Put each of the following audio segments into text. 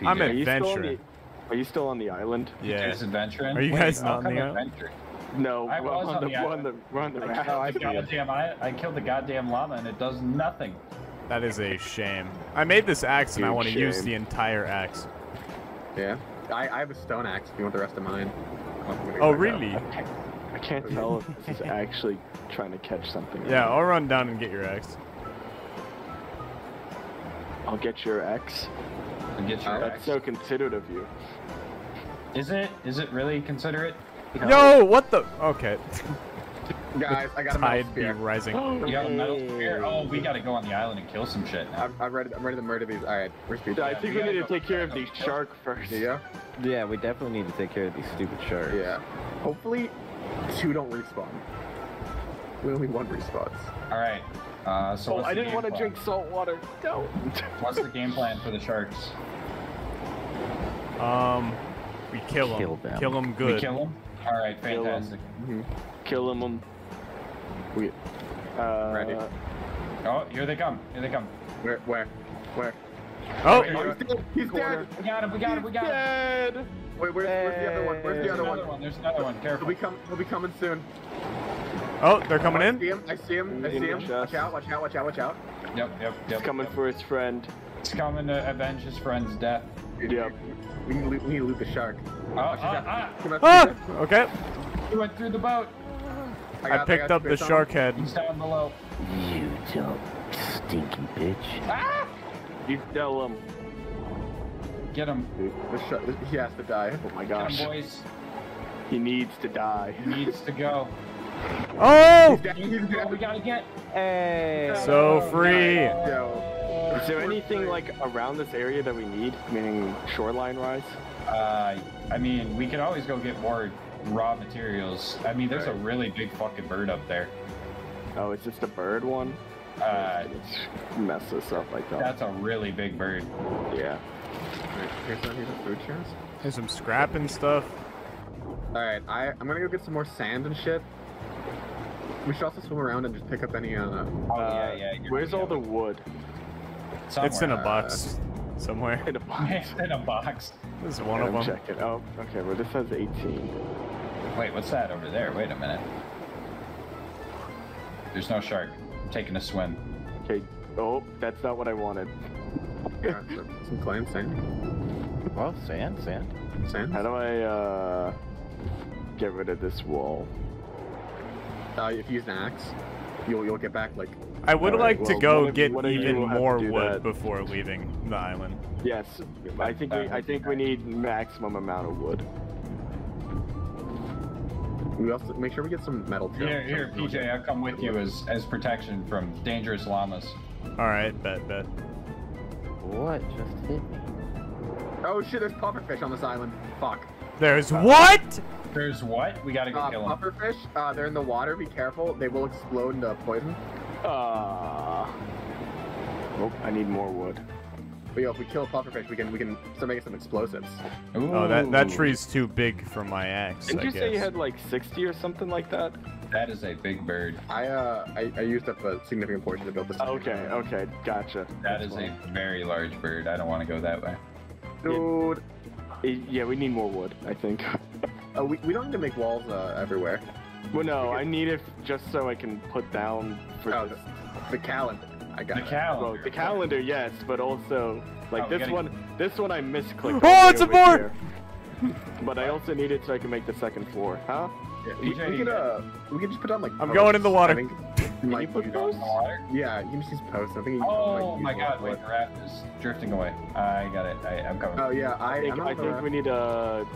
PJ? I'm Are you still adventuring. the? Are you still on the island? Yeah. PJ's adventuring. Are you guys how not on the island? No, I we're was on on the, the we're on island. the we're on the I raft. killed the goddamn I, I killed the goddamn llama and it does nothing. That is a shame. I made this axe and I want to use the entire axe. Yeah. I, I have a stone axe if you want the rest of mine. I'll figure it Oh, really? I can't tell if this is actually trying to catch something. Yeah, not. I'll run down and get your axe. I'll get your X. And get your That's so considerate of you. Is it? Is it really considerate? Yo, what the? Okay. Guys, I got a metal Tide be spear. rising. You have a metal spear? Oh, we gotta go on the island and kill some shit now. I'm, I'm ready. I'm ready to murder these. All right, where's PJ? I think we Yeah, need to take care of go- the go. shark first. Yeah. Yeah, we definitely need to take care of these stupid sharks. Yeah. Hopefully, two don't respawn. We only one respawns. Alright. Uh, so Oh, what's I the didn't want to drink salt water. No. What's the game plan for the sharks? Um, we kill them. Kill them. Kill them good. We kill them? Alright, fantastic. Kill him. We. Uh, Ready. Oh, here they come. Here they come. Where? Where? Where? Oh, Wait, Oh, he's dead. He's dead. We got him, we got him, we got him. Dead. Wait, where's, where's the other one? Where's There's the other one? one. There's another one. Careful. He'll be coming. He'll be coming soon. oh, they're coming I in. see him. I see him. I see him. Watch out! Watch out! Watch out! Watch out! Yep, yep, yep. He's coming yep. for his friend. He's coming to avenge his friend's death. Yep. We need, to loot, we need to loot the shark. Oh, Watch ah, out. ah, Ah, okay. he went through the boat. I got- picked got up the bits on shark head. He's down below. You dumb, stinky bitch. Ah! You tell him. Get him. The shark. He has to die. Oh my Get gosh. him, boys. He needs to die. He needs to go. Oh, He's dead. He's needs to go. dead. We gotta get. Hey. so free. Yo. Is there anything like around this area that we need? Meaning shoreline wise? Uh, I mean, we could always go get more raw materials. I mean, there's a really big fucking bird up there. Oh, it's just a bird one? Uh, Let's mess this up like that. that's a really big bird. Yeah. Here's some, food chest. There's some scrap and stuff. All right, I I'm gonna go get some more sand and shit. We should also swim around and just pick up any uh. Oh Uh, yeah, yeah. you're- Where's all the wood? It's in a box somewhere. In a box. It's in a box. This is one of I'm them. checking. Oh, okay. Well, this has 18. Wait, what's that over there? Wait a minute. There's no shark. I'm taking a swim. Okay. Oh, that's not what I wanted. Yeah, some, some clay and sand. Well, sand, sand. Sand. How do I uh get rid of this wall? Uh, if you use an axe, you'll you'll get back like. I would Alright, like to go one get one you even will have to more wood that. before leaving the island. Yes, I think we I think we need maximum amount of wood. We also make sure we get some metal too. Here, here, PJ, I'll come with you as as protection from dangerous llamas. All right, bet, bet. What just hit me? Oh shit! There's pufferfish on this island. Fuck. There's what? There's what? We gotta go Uh, kill them. pufferfish. Uh, they're in the water. Be careful. They will explode into poison. Ah. Oh, I need more wood. But yo, if we kill pufferfish, we can we can start making some explosives. Ooh. Oh, that that Ooh, tree's too big for my axe. Didn't I you guess. say you had like 60 or something like that? That is a big bird. I uh I, I used up a significant portion to build this. Okay, okay, gotcha. That is That's a very large bird. I don't want to go that way. Dude, fine. Yeah, we need more wood, I think. uh, we, we don't need to make walls uh, everywhere. well, no, I need it just so I can put down for Oh, this. The calendar. I got The it. calendar. Well, the calendar, yes, but also like Oh, this gotta- one. This one I misclicked. Oh, all the way it's a board! But I also need it so I can make the second floor, huh? Yeah, we, PJ, we could uh we could just put on like. I'm going in the water. I think you put posts? In the water? Yeah, you can just use posts. I think. You Oh might my god, one. wait, the raft is drifting away. I got it. I, I'm coming. Oh yeah, I. I think, I'm I think we need uh, to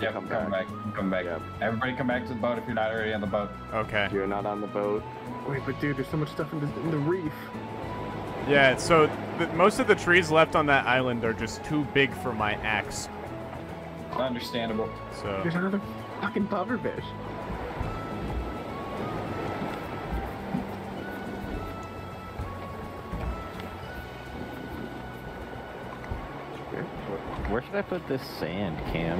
yep, come come back. back. Come back. Yeah. Everybody come back to the boat if you're not already on the boat. Okay. You're not on the boat. Wait, but dude, there's so much stuff in, this, in the reef. Yeah. So the, most of the trees left on that island are just too big for my axe. Understandable. So There's another fucking pufferfish. Should I put this sand, Cam?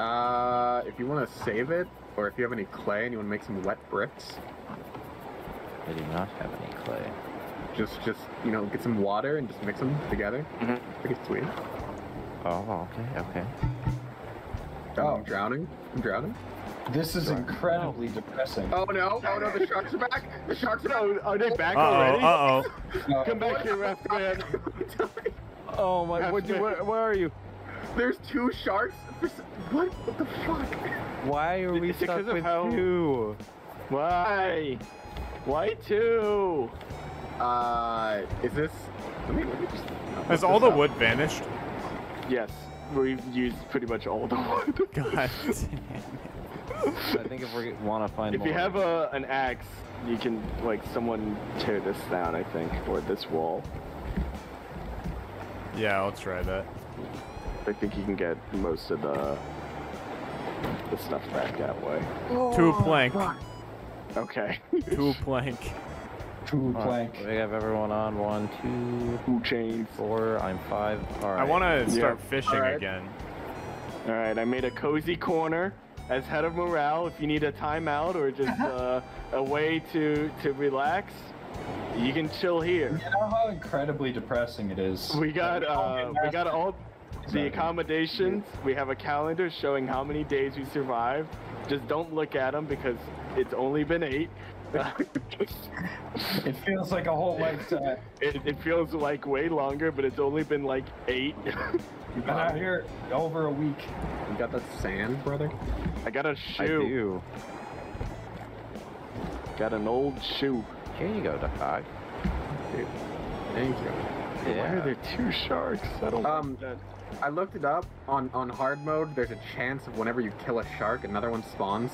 Uh, if you want to save it, or if you have any clay and you want to make some wet bricks, I do not have any clay. just just you know get some water and just mix them together. Mm-hmm. Pretty sweet. Oh, okay, okay. Oh, I'm drowning. I'm drowning. This is incredibly depressing. Oh no! Oh no! The sharks are back! The sharks are back! Oh, are they back Uh oh, already? uh oh. Come back here, Raft man. Oh my, what where, where are you? There's two sharks. For What? What the fuck? Why are we It's because stuck of with how- you? Why? Why two? Uh, is this? Let me let me just. Has all the up. wood vanished? Yes, we've used pretty much all the wood. God. I think if we want to find if more. you have a an axe, you can like someone tear this down. I think, or this wall. yeah, I'll try that. I think you can get most of the the stuff back that way. Two plank. Okay. Two plank. two Alright, plank. we have everyone on. One, two, Two chains. four. I'm five. All right. I want to start fishing Alright. again. All right, I made a cozy corner as head of morale. If you need a timeout or just uh, a way to to relax, you can chill here. You know how incredibly depressing it is. We got uh, we got all the accommodations. We have a calendar showing how many days we survived. Just don't look at them because it's only been eight. It feels like a whole lifetime. it, it feels like way longer, but it's only been like eight. You've been out here over a week. You got the sand, brother? I got a I shoe. do. Got an old shoe. Here you go, dog. Thank you. Why are there two sharks? I don't Um. I looked it up on on hard mode. There's a chance of whenever you kill a shark, another one spawns.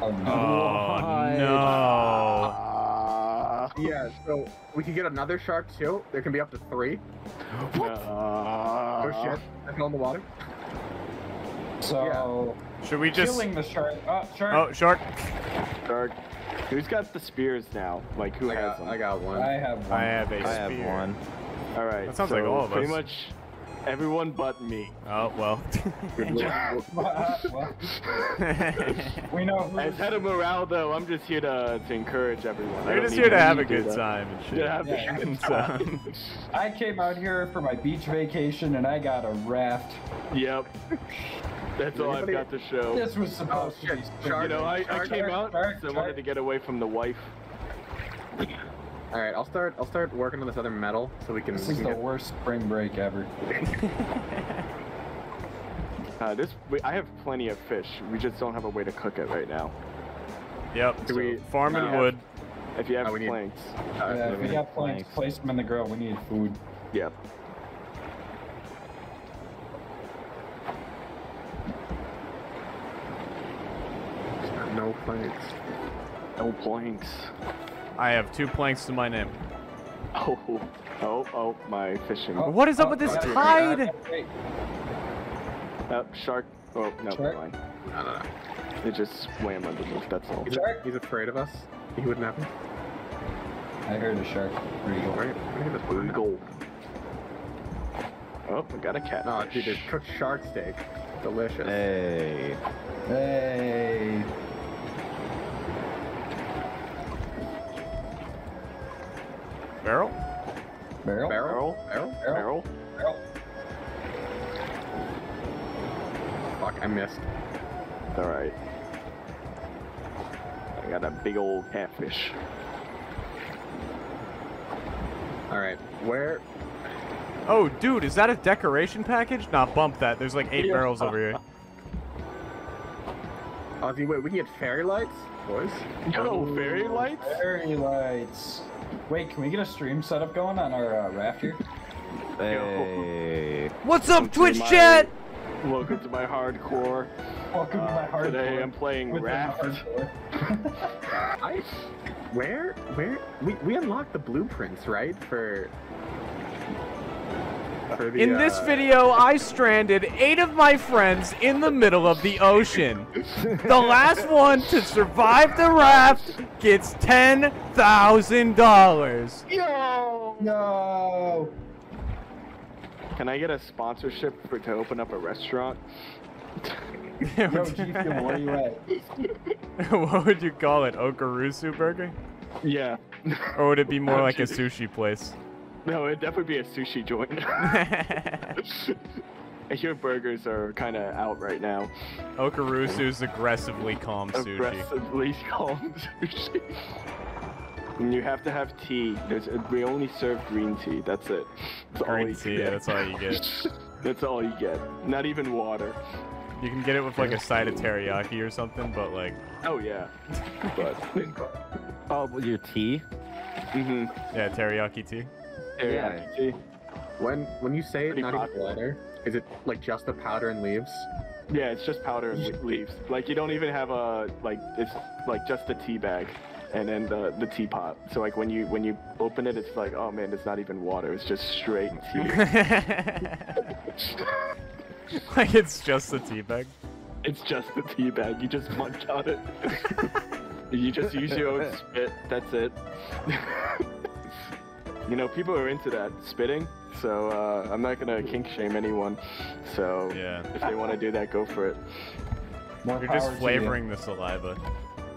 Oh, no. Oh no. Ah. Yeah, so we can get another shark too. There can be up to three. Ah. Oh shit! I fell in the water. So, Should we just? killing the shark. Oh, shark. Oh, shark. Dark. Who's got the spears now? Like who I has got, them? I got one. I have one. I have a I have one. All right. That sounds so like all of pretty us. much everyone but me. Oh well. Good luck. we know who's As head of morale, though, I'm just here to, to encourage everyone. I We're just here to have a good that. time and shit. To have a Yeah. good time. I came out here for my beach vacation and I got a raft. yep. That's all I've got to show. This was supposed Oh, to be. Oh, shit. stupid. Shark. You know, I, I came out shark, because I wanted to get away from the wife. All right, I'll start. I'll start working on this other metal so we can. This we is can the get- worst spring break ever. Uh, this we, I have plenty of fish. We just don't have a way to cook it right now. Yep. Do we- farming uh, wood? If you have Oh, we need- uh, yeah, if we we- got planks, planks. place them in the grill. We need food. yep. no planks. No planks. I have two planks to my name. Oh, oh, oh, my fishing. Oh, What is up oh, with this oh, tide? Wait, Oh, shark. Oh, no, Shark? never mind. No, no, no. It just swam underneath, that's all. He's, Shark? he's afraid of us. He wouldn't happen. I heard a shark. Where you go? Where, where did this one. Oh, I got a cat. Oh, dude, there's cooked shark steak. Delicious. Hey. Hey. Barrel? Barrel? Barrel? Barrel? Barrel. Barrel. Fuck, I missed. Alright. I got a big old catfish. Alright, where? Oh, dude, is that a decoration package? Nah, bump that. There's like eight Yeah. barrels over here. Oh, dude, wait, we can get fairy lights? Boys? Yo, fairy lights? Fairy lights. Wait, can we get a stream setup going on our uh, raft here? Hey. What's up, to Twitch my- chat? Welcome to my hardcore. Welcome to my hardcore. today I'm playing Within Raft. I. Where? Where? We, we unlocked the blueprints, right? For. For the, In this uh, video, I stranded eight of my friends in the middle of the ocean. The last one to survive the raft gets $10,000. Yo! No. Can I get a sponsorship for to open up a restaurant? Yo, G where you at? what would you call it? Okurusu Burger? Yeah. Or would it be more like a sushi place? No, it'd definitely be a sushi joint. I hear burgers are kind of out right now. Okurusu's aggressively calm sushi. Aggressively calm sushi. And you have to have tea. There's we only serve green tea. That's it. That's all Green you tea, get. yeah, that's all you get. That's all you get. Not even water. You can get it with like a side of teriyaki or something, but like, Oh yeah. But Oh, with your tea? mm-hmm. yeah, teriyaki tea. Teriyaki tea. When when you say Pretty not even popular. water, is it like just the powder and leaves? Yeah, it's just powder and leaves. Like you don't even have a like it's like just a tea bag and then the the teapot. So like when you when you open it it's like, oh man, it's not even water, it's just straight tea. like it's just a tea bag. it's just the tea bag. You just munch on it. you just use your own spit. That's it. You know, people are into that spitting. So uh, I'm not gonna kink shame anyone. So Yeah. if they want to do that, go for it. More You're just to you. flavoring the saliva.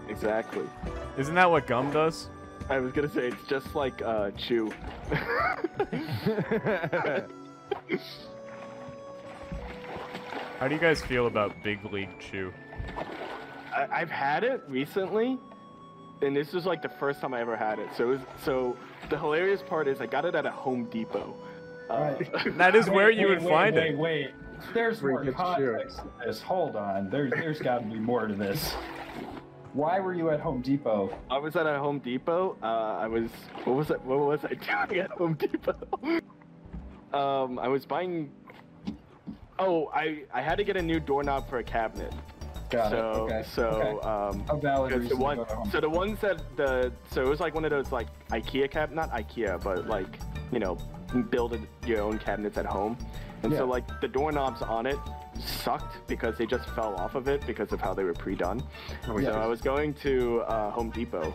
Exactly. Isn't that what gum does? I was gonna say it's just like uh, chew. How do you guys feel about Big League Chew? I, I've had it recently, and this was like the first time I ever had it. So, it was, so the hilarious part is I got it at a Home Depot. Uh, That is where Wait, you wait, would wait, find wait, it. Wait, There's more it gets context to this. Hold on. There, there's got to be more to this. Why were you at Home Depot? I was at a Home Depot. Uh, I was what was it? What was I doing at Home Depot? um, I was buying. Oh, I I had to get a new doorknob for a cabinet. Got so it. Okay. so okay. um. a valid Because the one, to so the ones that the so it was like one of those like IKEA cab, not IKEA, but like you know, build your own cabinets at home, and Yeah. so like the doorknobs on it sucked because they just fell off of it because of how they were pre-done. Oh, So I was going to uh, Home Depot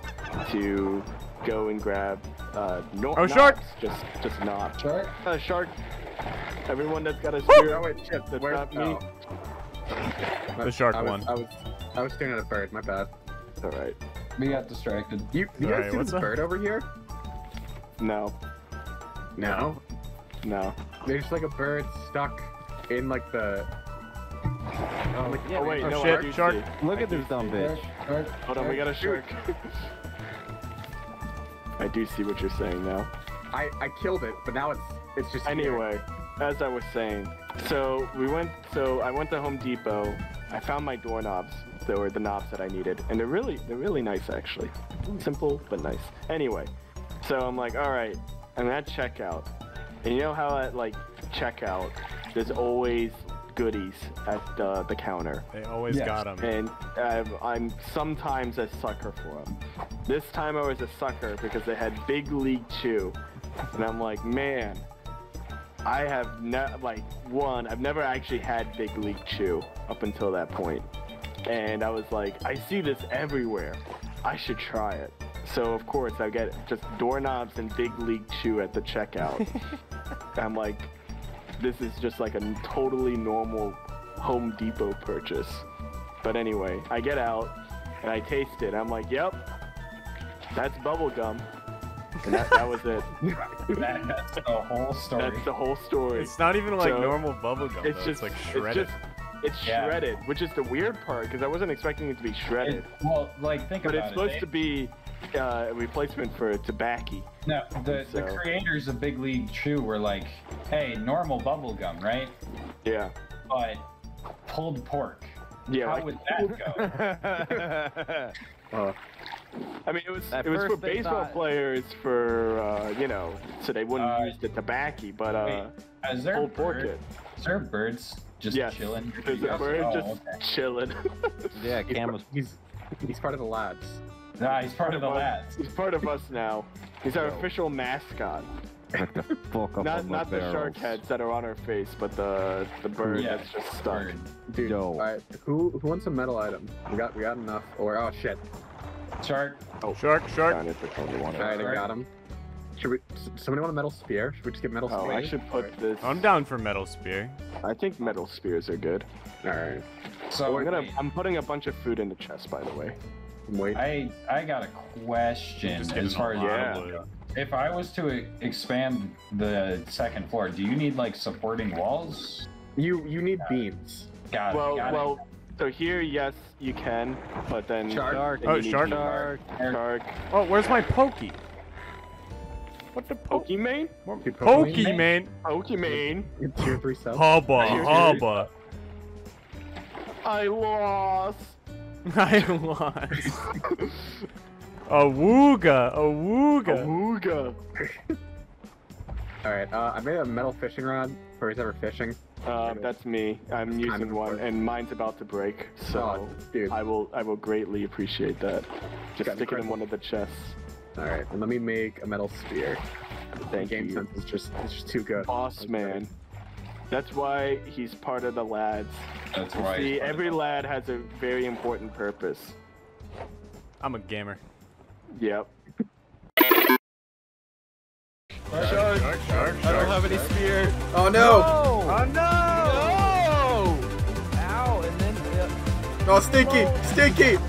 to go and grab uh, no, Oh, shark! just just not Shark? Uh, shark. Everyone that's got a spear. Oh wait, shit. That's Where's not me. oh. The shark I was, one. I was I was staring at a bird. My bad. All right. We got distracted. You, you guys Alright, see what's this up? bird over here? No. No. No. There's like a bird stuck in like the. Oh, like, oh wait, no, shit, I shark. see. Look at this dumb bitch. Shark? Hold on, we got a shark. I do see what you're saying now. I I killed it, but now it's it's just here. Anyway, as I was saying, so we went. So I went to Home Depot. I found my doorknobs. They were the knobs that I needed, and they're really, they're really nice actually. Simple but nice. Anyway, so I'm like, all right, I'm at checkout, and you know how at like checkout, there's always goodies at the, the counter. They always Yes. them. and I'm, I'm sometimes a sucker for them. This time I was a sucker because they had Big League Chew, and I'm like, man, I have ne- like one. I've never actually had Big League Chew up until that point, and I was like, I see this everywhere. I should try it. So of course I get just doorknobs and Big League Chew at the checkout. I'm like, this is just like a totally normal Home Depot purchase. But anyway, I get out and I taste it. I'm like, yep, that's bubble gum. And that, that was it. That, that's the whole story. That's the whole story. It's not even like So, normal bubblegum. It's just it's like It's shredded. just it's Yeah. shredded, which is the weird part because I wasn't expecting it to be shredded. It- well, like think but about it. But it's supposed it. to be uh, a replacement for tobacco. No, the, the creators of Big League Chew were like, hey, normal bubble gum, right? Yeah. But pulled pork. Yeah. How like- would that go? Uh, I mean, it was At it was for baseball thought- players for uh, you know, so they wouldn't Uh, use the tobacco, but uh, Wait, is there pulled pork bird- it. Is there birds just Yes. chilling? There's a bird Oh, just okay. chilling. Yeah, he's, Cam was he's he's part of the lads. Nah, he's part of the us. lads. He's part of us now. He's our Yo. official mascot. the Not not the barrels. shark heads that are on our face, but the the bird Yeah, that's just stuck. Bird. Dude, Yo. alright, who who wants a metal item? We got we got enough. Or oh shit. Shark. Oh, Shark, shark. Darn it, I totally want it. Alright, I got him. Should we? Somebody want a metal spear? Should we just get metal Oh, spear? I should put this. I'm down for metal spear. I think metal spears are good. Alright. So We're gonna. wait, I'm putting a bunch of food in the chest, by the way. Wait. I I got a question as far as Yeah. if I was to e- expand the second floor, do you need like supporting walls? You you need beams. Got Well, it. Got well. So here, yes, you can, but then Shark. then Oh, shark. Shark. Shark. Oh, where's my pokey? What the po- Pokimane? Dude, pokey, man? Pokimane. Two or three cells. Hubba, Here, here. hubba. I lost. I lost. a wooga, a wooga. Awooga. All right. Uh, I made a metal fishing rod for who's ever fishing. Uh, that's me. I'm It's kind using of one, important. and mine's about to break. So Oh, dude. I will, I will greatly appreciate that. Just Got stick it in one of the chests. All right. And let me make a metal spear. Thank Game you. sense is just it's just too good. Boss man. That's why he's part of the lads. That's You right. See, every lad has a very important purpose. I'm a gamer. Yep. Shark, shark, I don't have any spear. Oh no! Oh no! Oh, stinky, stinky!